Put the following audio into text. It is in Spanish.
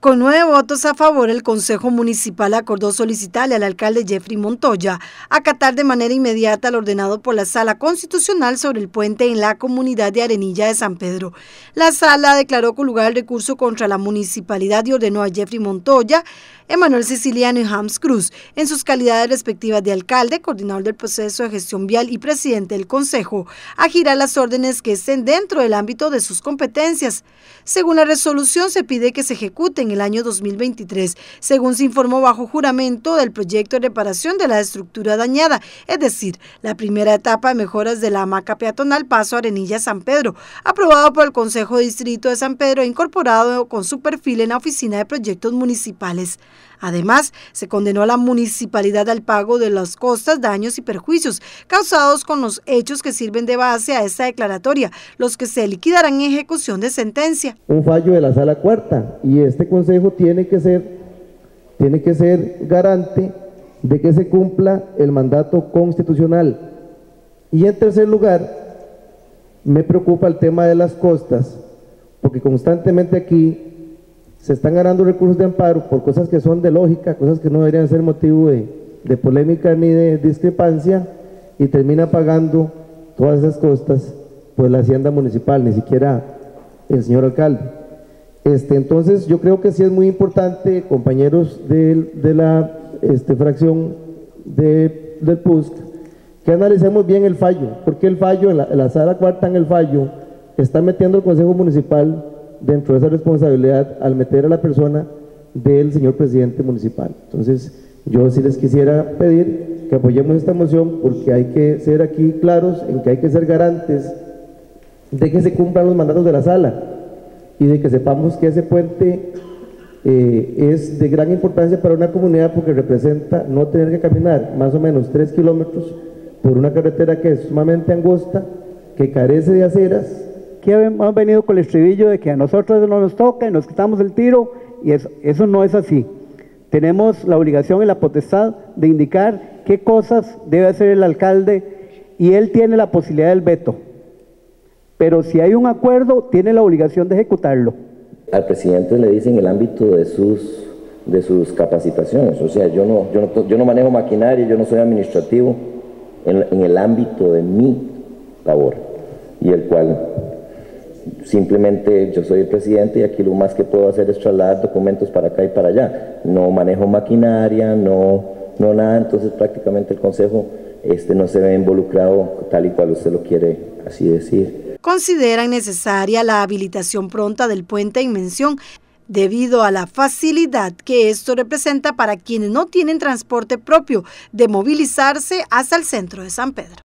Con nueve votos a favor, el Consejo Municipal acordó solicitarle al alcalde Jeffrey Montoya acatar de manera inmediata lo ordenado por la Sala Constitucional sobre el puente en la comunidad de Arenilla de San Pedro. La Sala declaró con lugar el recurso contra la municipalidad y ordenó a Jeffrey Montoya, Emanuel Siciliano y Hams Cruz, en sus calidades respectivas de alcalde, coordinador del proceso de gestión vial y presidente del Consejo, a las órdenes que estén dentro del ámbito de sus competencias. Según la resolución, se pide que se ejecuten el año 2023, según se informó bajo juramento del proyecto de reparación de la estructura dañada, es decir, la primera etapa de mejoras de la hamaca peatonal Paso Arenilla San Pedro, aprobado por el Consejo Distrito de San Pedro e incorporado con su perfil en la Oficina de Proyectos Municipales. Además, se condenó a la municipalidad al pago de las costas, daños y perjuicios causados con los hechos que sirven de base a esta declaratoria, los que se liquidarán en ejecución de sentencia. Un fallo de la sala cuarta y este consejo tiene que ser, tiene que ser garante de que se cumpla el mandato constitucional. Y en tercer lugar, me preocupa el tema de las costas, porque constantemente aquí se están ganando recursos de amparo por cosas que son de lógica, cosas que no deberían ser motivo de, polémica ni de discrepancia, y termina pagando todas esas costas pues la hacienda municipal, ni siquiera el señor alcalde. Este, entonces yo creo que sí es muy importante, compañeros de, la este, fracción de, del PUSC, que analicemos bien el fallo, porque el fallo, en la, en la sala cuarta en el fallo, está metiendo el Consejo Municipal dentro de esa responsabilidad al meter a la persona del señor presidente municipal. Entonces, yo sí les quisiera pedir que apoyemos esta moción porque hay que ser aquí claros en que hay que ser garantes de que se cumplan los mandatos de la sala y de que sepamos que ese puente eh, es de gran importancia para una comunidad porque representa no tener que caminar más o menos tres kilómetros por una carretera que es sumamente angosta, que carece de aceras aquí hemos venido con el estribillo de que a nosotros no nos toca y nos quitamos el tiro, y eso, no es así. Tenemos la obligación y la potestad de indicar qué cosas debe hacer el alcalde y él tiene la posibilidad del veto. Pero si hay un acuerdo, tiene la obligación de ejecutarlo. Al presidente le dice en el ámbito de sus, de sus capacitaciones, o sea, yo no, yo no, yo no manejo maquinaria, yo no soy administrativo en el ámbito de mi labor y el cual simplemente yo soy el presidente y aquí lo más que puedo hacer es trasladar documentos para acá y para allá. No manejo maquinaria, no, no nada, entonces prácticamente el Consejo este, no se ve involucrado tal y cual usted lo quiere así decir. Consideran necesaria la habilitación pronta del puente en mención debido a la facilidad que esto representa para quienes no tienen transporte propio de movilizarse hasta el centro de San Pedro.